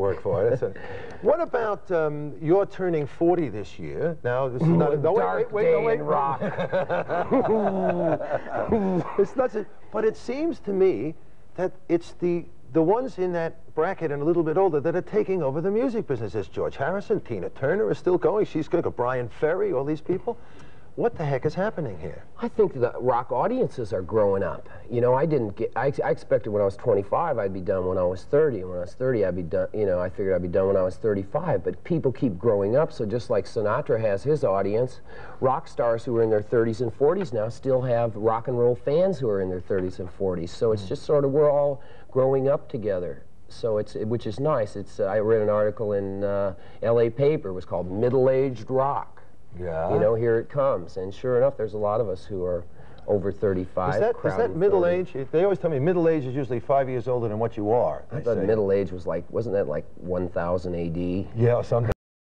to work for. A, what about um, you're turning 40 this year? Now, this is not a no, dark wait, wait, day wait, in rock. it's not, a- but it seems to me that it's the the ones in that bracket and a little bit older that are taking over the music business. There's George Harrison, Tina Turner is still going. She's going to go. Bryan Ferry, all these people. What the heck is happening here? I think the rock audiences are growing up. You know, I didn't get, I, I expected when I was 25 I'd be done when I was 30. And when I was 30 I'd be done, you know, I figured I'd be done when I was 35. But people keep growing up, so just like Sinatra has his audience, rock stars who are in their 30s and 40s now still have rock and roll fans who are in their 30s and 40s. So it's just sort of, we're all growing up together. So it's, which is nice. It's, uh, I read an article in uh, LA paper, it was called Middle-Aged Rock. Yeah. You know, here it comes. And sure enough, there's a lot of us who are over 35. Is that, is that middle 30. age? They always tell me middle age is usually five years older than what you are. I thought say. middle age was like, wasn't that like 1000 AD? Yeah, something.